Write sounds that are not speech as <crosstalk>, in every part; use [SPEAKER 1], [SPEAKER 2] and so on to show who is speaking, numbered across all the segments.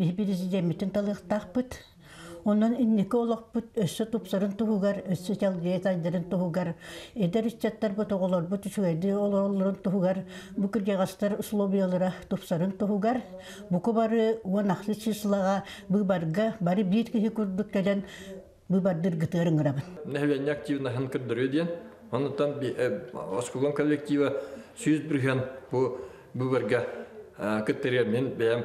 [SPEAKER 1] президемитин талыктакпыт Онан иннеке олақпыт өссө тупсарын туһугар, өссө чалгыйа тайдарын туһугар, эдер иччаттар бу тоголор бу түшүгэди олоролорун туһугар, бу кыржагастар условиялара тупсарын туһугар, бу бары уанахлы числага бу барга бары бир кихи курдук келен бу бардыр гытырын гырабын.
[SPEAKER 2] Нәһвен активна хан кырдыры диен. Онтан би оскулон коллектива сүз бүрген бу бу барга кыттыры мен бәям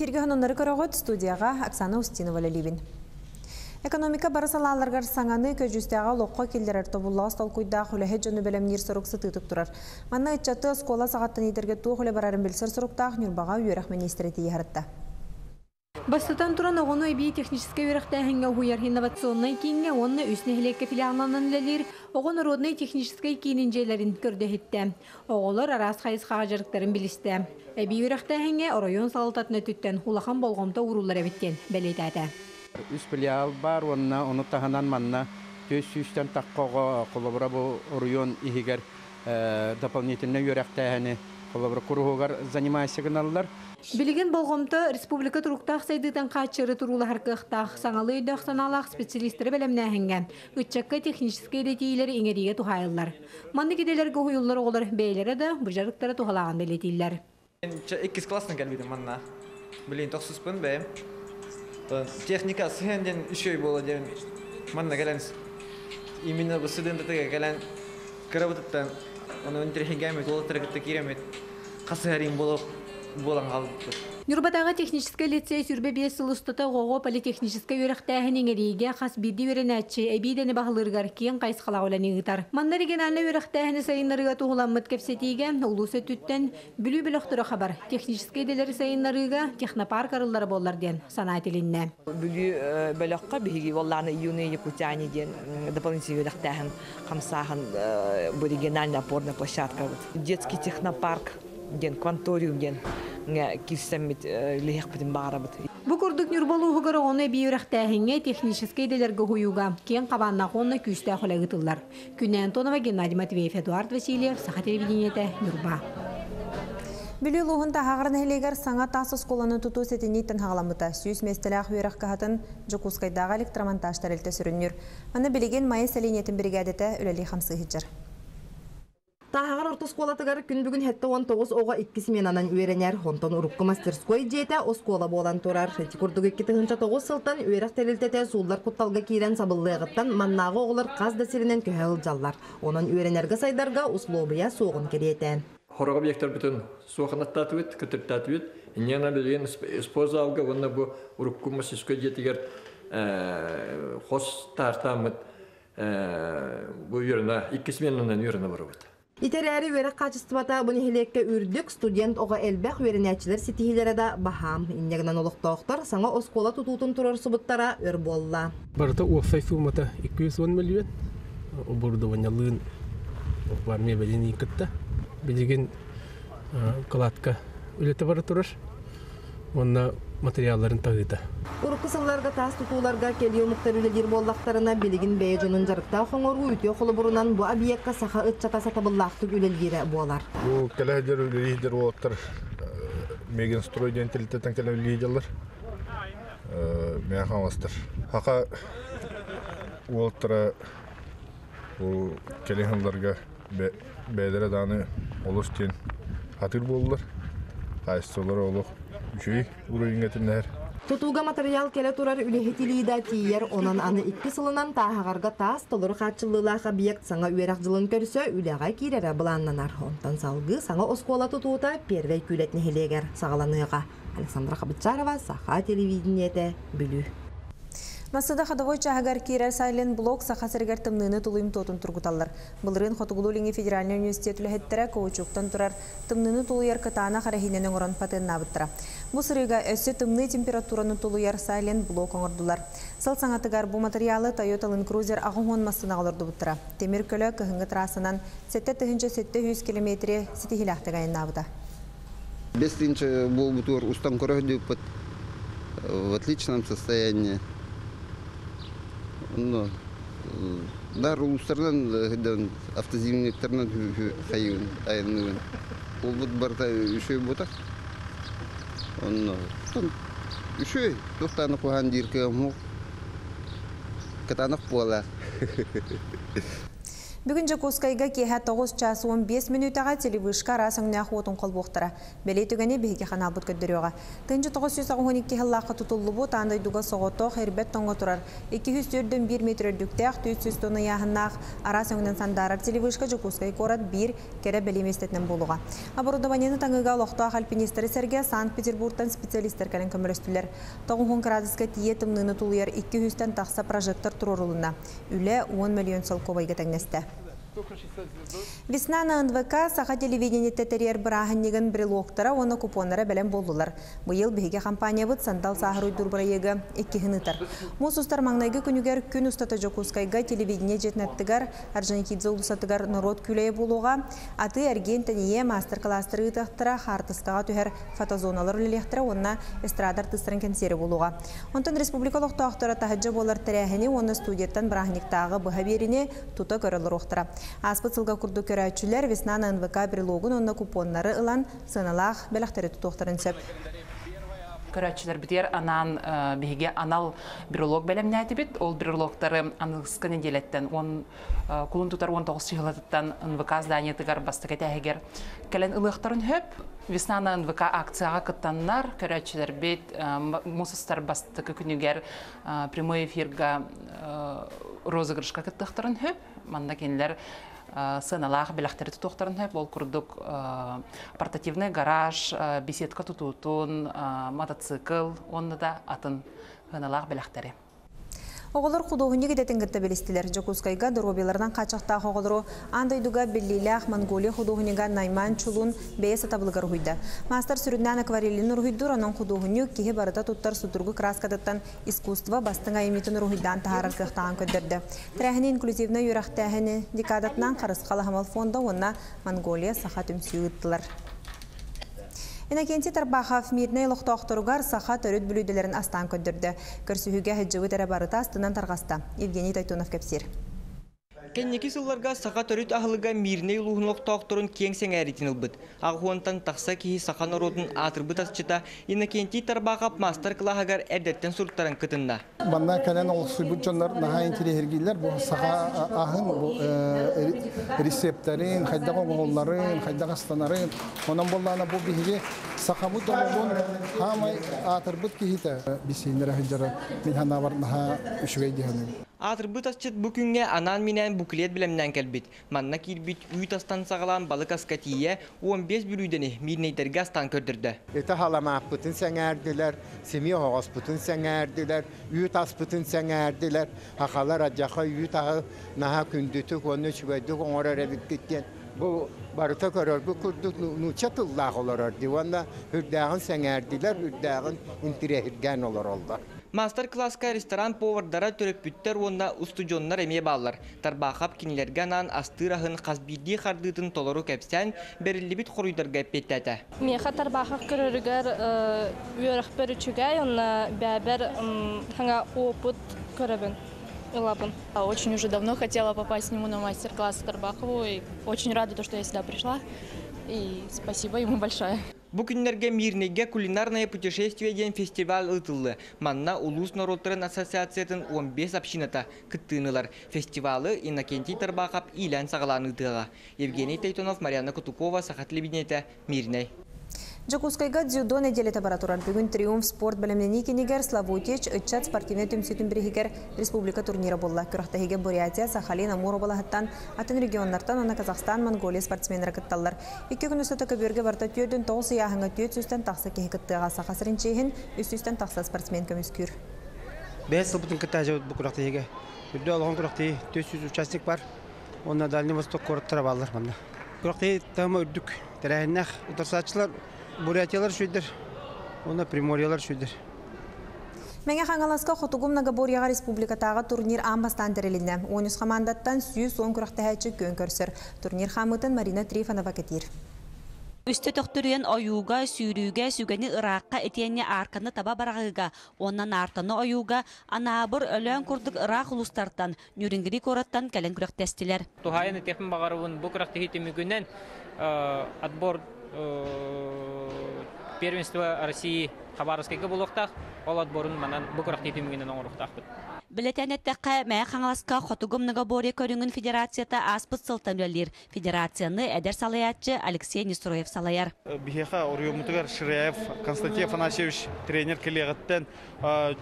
[SPEAKER 3] Эфирге хононнары көрөгөт студияға Оксана Устинова лебин. Экономика барысалаларгар саңаны көжүстәға лоққа келдер тобуллаға стол куйда хүләхе жөні бәлем нир сұрықсы тытып тұрар. Манна итчаты скола хүлі барарын
[SPEAKER 4] Бастытан туран оғыну эби технический верахтәһеңгә хуяр инновационный киңгә онны үсне хилекке филиалнанын лелер оғын родный технический кининжелерин көрдәһитте. Оғылар арас хайыз хажырыктарын билисте. Эби верахтәһеңгә район салтатны түттен хулахан болгомта урулар эбиттен белетәдә.
[SPEAKER 5] Үс филиал бар онна оны таханан манна төс сүстен таккого колобра бу район игер дополнительный верахтәһәне колобра куруугар занимайся гыналлар.
[SPEAKER 4] Билеген болгомта республика туруктах сайдытан качыры турула харкыхтах саңалы өйдөх саналах специалисттері белемнәһәнгә. Үтчәккә технический ретейлер иңерие тухайыллар. Манны киделерге хуюллар олар бейлері да бұжарықтары тухалаган белетейлер.
[SPEAKER 6] Иккис классын кәлбейді манна. Білейін тоқсыспын бәйім. Техника сыхенден үшөй болы ден манна кәлән именно бұл студенттіге кәлән кірабытыттан оны өнтерхенгәмет, ол тірігітті керемет. Қасы әрін болып болан қалды.
[SPEAKER 4] Нюрбатага технический лицей сүрбе бес сылыстыта гого политехнический өрөхтәһин эриге хас биди веренәче эбидене баһлыргар киен кайсқала олан игитар. Манна региональный өрөхтәһин сайыннарыга тугуламмыт кепсетиге улусы түттен бүлү билохтыра хабар. Технический делер сайыннарыга технопарк арыллары боллар ден
[SPEAKER 7] бөлөккө биһиги волланы июны якутяне ден дополнительный опорная площадка. Детский технопарк ден кванториум ден кирсеммит лехпитин баарабыт.
[SPEAKER 4] Бу курдук нюрболуһугар оны биюрахтәһиңе технический делерге хуюга кен кабанна хонна күстә хөләгытыллар. Күнән Антонова Геннадий Матвеев, Эдуард Васильев, Саха телевидениете, Нюрба.
[SPEAKER 3] Бүлі луғын тағағырын әлегер саңа тасы сколаны тұту сетінейтін хағаламыта. Сүйіс местелі ақ кағатын жүкускайдағы электромонтажтар әлті сүріннер. Аны білеген майы сәлинетін бригадеті үләлі қамсы хиджар.
[SPEAKER 8] Тахагар ортос колатыгар күн бүгүн хетте 19 ога 2 сменанан үйренер хонтон урукку мастерской жете оскола болан турар. Курдук 2009 сылтан үйрек телилтете суулар кутталга кирен сабыллыгыттан маннагы оголар каз дасиринен көһөл жаллар. Онон үйренерге сайдарга условия соогун керете.
[SPEAKER 2] Хорог объекттар бүтүн суоханаттатыбыт, кытыртатыбыт. Иннена билген использовалга ванна бу урукку мастерской жетигер хос тартамыт бу үйрена 2 сменанан үйрена барыбыт.
[SPEAKER 8] Итерәри вере качествата буны хилекке үрдүк студент ога элбэх веренәчилер ситихилере да бахам. Иннегнан олоқтоқтар саңа оскола тутутун турар субыттара өр болла.
[SPEAKER 9] Барта уақсай сумата 210 миллион. Оборудование лын бар мебелин икытта. Билеген кладка үлете бары турар. Онна материалларын тагыта.
[SPEAKER 8] Урукусаларга тас тутууларга келио муктарылы боллактарына билигин бэйжонун жарыкта хоңору үтө холу бурунан бу объектка саха ытчата сатабыллаактык үлелгире болар.
[SPEAKER 10] Бу келедер үлелдер болоттар. Меген строй дентилитетен келе үлелдерлер. Мен хамастыр. Хака болоттара бу келеханларга бэдере даны олустен хатыр болдылар. Кайсылар олук үчүй уруйуңетиннер.
[SPEAKER 8] Тутуга материал келе турар үлехетилида тиер онан аны икки сылынан таагарга таас толор хатчылылаах объект саңа үерак жылын көрсө үлега кирере буланнанар. Онтан салгы саңа оскола тутуута первей күлетни хелегер сагаланыга. Александра Хабычарова, Саха телевидениете, Бүлү.
[SPEAKER 3] Масыда ходовой чахагар кирер сайлен блок сахасыргар тымныны тулуйм тотун тургуталлар. Былырын Хотугулулинги федеральный университет үлэхеттері коучуктан турар тымныны тулуяр кытаана харахинен оңорон патынна бұттыра. Бу сырыга өссө тымны температураны тулуяр сайлен блок оңордулар. Сыл саңатыгар бу материалы Toyota Land Cruiser ағын масына олырды бұттыра. Темир көлі кыхыңғы трасынан 7-700 километре сетихилақтыға еннабыда.
[SPEAKER 11] Бесінчі бұл бұтур устан көрөхдік в отличном состоянии. Ну, дар улустардан хыдан автозимниктернен хайын айынын. Ол бут барта үшөй бутак. Онно. Үшөй тохтаны кухан дирке му. Катанак пола. <laughs>
[SPEAKER 3] Бүгін Жакускайга кеһә 9 час 15 минутаға телевышка расыңна хотун қолбуқтыра. Бәлей түгәне беге хана бут көддөрөга. Тынчы 912 хиллаққа тутуллу бу тандай дуга согото хербет тоңго турар. 204ден 1 метр дүктәк 400 тонна яһыннах арасыңнан сандарар телевышка Жакускай корат 1 кере белеместетнен булуга. Оборудованиены таңыга лохта алпинисттер серге Санкт-Петербургтан специалисттер кален көмөрөстүләр. 9 градуска тие тымныны тулыяр 200тен тақса прожектор турурулуна. Үле 10 миллион сол кобайга тәңнәсте. Весна на НВК саха телевидение тетерер браханниган брелоктара оны купонлары бәлем болдылар. Бұйыл беге компания бұд сандал сахару дурбарайыга екі хынытар. Мусустар маңнайғы күнігер күн ұстата жокускайга телевидение жетнеттігар, Аржаникидзе ұлысатыгар народ күлейі болуға, аты әрген тәние мастер-кластыры тақтыра хартысқаға түхер фотозоналар лелектіра онына эстрадар тыстырын кәнсері болуға. Онтан республикалық тақтыра тахаджа болар тәрәхіне оны студияттан брахниктағы бұға беріне тута көрілір оқтыра. Аспыцылға күрді көрәтшілер веснаны НВК брелогын онна купонлары ылан сыналақ бәліқтері тұтуқтарын сөп.
[SPEAKER 12] көрәтчілер бітер анан биһиге анал биролог бәлемнәти бит ол бирологтары анылыска неделеттен он кулун тутар 19 чыгылаттан НВК здание тыгар бастыга тәһегер келен ылыктарын хөп веснана НВК акцияга кыттаннар көрәтчілер бит мусустар бастыгы күнүгер прямой эфирга розыгрышка кыттыктарын хөп манда кенлер сыналах белахтары тутуктарын хөп ол курдук портативный гараж беседка тутутун мотоцикл онда да атын хыналах белахтары
[SPEAKER 3] Оғылыр құдуғыны кедетін кітті білістілер. Жокускайга дұробелардан қачақта оғылыру андайдуға біллилях Монголия құдуғыныға найман чулун бейесі табылғыр хүйді. Мастер сүрінден акварелін ұрхүйдір, оның құдуғыны кеге барыда тұттар судырғы краскадыттан искусство бастың айыметін ұрхүйдан тағарыр кықтаған көддірді. Тәрәхіні инклюзивны юрақтәхіні декадатынан қарысқалы хамал фонда онна Монголия саха түмсі Иннокентий Тарбахов мирней лохтоохторугар саха төрөт бүлүйделерин астан көндүрдү. Көрсүһүгө хеджибы тарабарыта астынан таргаста. Евгений Тайтунов кепсир.
[SPEAKER 13] Кеннеки сылларга саха төрүт ахылыга мирней луһунлук тоокторун кең сеңәритин ылбыт. Агуонтан такса кихи саха народун атырбыт асчыта Иннокентий Тарбахов мастер клаһагар эрдеттен сурттарын кытынна.
[SPEAKER 14] Банна кален ол сүйбүчөннөр наха интерегилер бу саха ахын бу рецепторин, хайдага оңолларын, хайдага станарын, онан боллана бу биһиге сахаму долобун хамай атырбыт кихите бисинер хаҗара мин хана бар наха үшүгәй диханы.
[SPEAKER 13] Атырбыт асчыт бу күнгә анан минән буклет беләмнән кәлбит. Манна килбит үй тастан сагалан балык аскатия 15 бүрүдәне мирнейдерге астан көрдөрдө.
[SPEAKER 15] Эте халама бүтүн сәңәрдиләр, семья хогас бүтүн сәңәрдиләр, үй тас бүтүн сәңәрдиләр. Хакалар аҗака үй тагы наха күндүтү коны чүбәдү оңора рәбит киткән. Бу барыта көрөр бу күрдүк нуча тыллах олорор диванда хүрдәгән сәңәрдиләр, хүрдәгән интерегән олор олдар.
[SPEAKER 13] Мастер-класска ресторан повардара төрөппүттер онна устудионнар эме баллар. Тарбахап кинилерге анан астырахын казбиди хардытын толору кепсен берилибит хоруйдарга петтәтә.
[SPEAKER 16] Меха тарбахак көрөргөр үйөрөх берүчүгәй, онна бәбер ханга опыт көрөбүн. Илабын.
[SPEAKER 17] Очень уже давно хотела попасть к нему на мастер-класс Тарбахову и очень рада, то, что я сюда пришла. И спасибо ему большое.
[SPEAKER 13] Бу Мирнеге кулинарное путешествие ден фестиваль ытылды. Манна Улус народтарын ассоциациятын 15 общината кыттынылар. Фестивалы Иннокентий Тарбахап илән сагаланыдыга. Евгений Тайтонов, Марьяна Кутукова, Сахат Лебеднете, Мирней.
[SPEAKER 3] Жакускайга дзюдо неделе табаратурар бүгін триумф спорт білімнені кенегер Славутич үтчат спортивный түмсүтін бірігер республика турнира болла. Күрақтахиге Бурятия, Сахалин, Амуро балахаттан, атын регионнартан, оны Казахстан, Монголия спортсменлер кытталлар. Икі күн үсті көберге барта түйерден тоғысы яғыңа түйет сүстен тақсы кеге сақасырын үстістен тақса спортсмен
[SPEAKER 18] жүз участок бар. Дальний восток бурятиялар шүйдер онна приморьялар шүйдер
[SPEAKER 3] Мәңе хаңаласка Хотугум Нагаборияға республикатағы турнир амбастан тәреліне. Онюс командаттан сүйіз он күрақтахәтші көн көрсір. Турнир хамытын Марина Трифанова кетир.
[SPEAKER 19] Үсті тоқтырыен оюға, сүйрүүгә, сүгәні ыраққа етенне арқаны таба барағыға, оннан артаны оюға, анабыр өлән күрдік ырақ ұлыстартан, нүрингіри кораттан кәлін күрәктәстілер.
[SPEAKER 20] Тухайыны тепін бағаруын бұл күрәкті хитімігінен отбор первенство России Хабаровскайга булуктах, ол отборын манан күрәкті хитімігінен оңыруқтақпыт.
[SPEAKER 19] Білетен әттәққа мәә қаңаласқа Хотугум Нагабория көріңін федерацията аспыт сылтан өлер. Федерацияны әдер салаятчы Алексей Нестроев салаяр.
[SPEAKER 21] Бихеха Орьомутыгар Ширяев Константин Афанасьевич тренер келегіттен,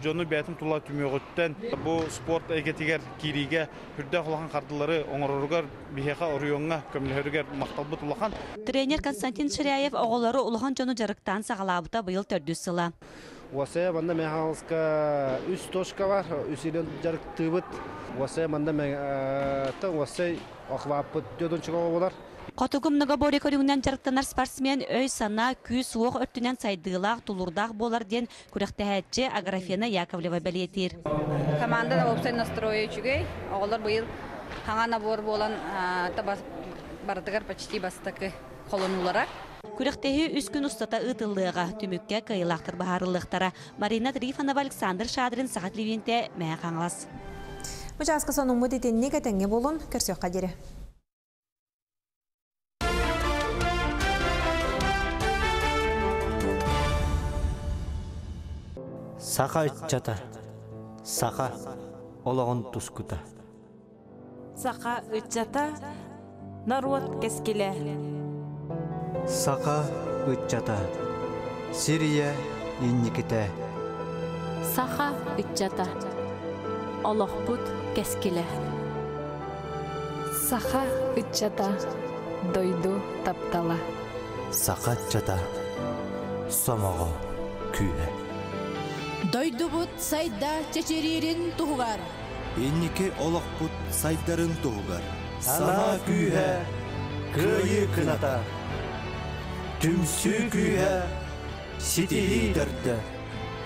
[SPEAKER 21] жону бәтім тула түмеғіттен, бұл спорт әйгетігер кириге үрдә құлаған қардылары оңыруругар Бихеха Орьонға көмілерігер мақталбы тулахан.
[SPEAKER 19] Тренер Константин Ширяев оғылары улахан жону жарықтан сағалабыта бұйыл төрді сыла.
[SPEAKER 18] Осы манда механска үс точка бар, үсілен жарық тыбыт. Осы манда мен осы ақвапыт дөдін шығуы болар.
[SPEAKER 19] Котугум Нагабори көрүңнән жарыктанар спортсмен өй сана күз суық өртүнән сайдыылақ тулурдақ болар ден күрәктәһәтче Аграфена Яковлева белетир.
[SPEAKER 22] Команда да опсай настроечугей, оғылар быйыл хаңа набор болан бардыгар почти бастакы колонуларак.
[SPEAKER 19] Күрәктәһе үс күн устата ытыллыга түмүккә кыйлактыр баһарлыктара Марина Трифонова Александр Шадрин сагат ливенте мә каңлас.
[SPEAKER 3] Участка соның мұд етенне кәтәңге болын көрсөк қадері.
[SPEAKER 23] Сақа үтчата, сақа олағын тұскута.
[SPEAKER 24] Сақа үтчата, наруат кескеле.
[SPEAKER 23] Сақа үтчата, Сирия инниките.
[SPEAKER 25] Сақа үтчата, олохпут кескеле. Сақа үтчата, дойду таптала.
[SPEAKER 23] Сақа чата, сомоғо күйе.
[SPEAKER 26] Дойдубут сайда чечеририн тугар.
[SPEAKER 23] Иннике олохпут сайдарын тугар. Сана күйе, күйі кыната. Түмсі күйе, ситии дөрді.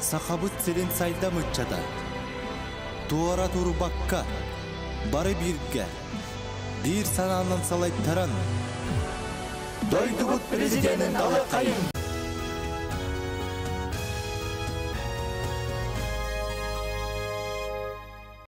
[SPEAKER 23] Сақабыт селен сайда мыччата. Туара турбакка, бары бирге. Бир сананын салай таран. Дойдубут президентин далы кайын.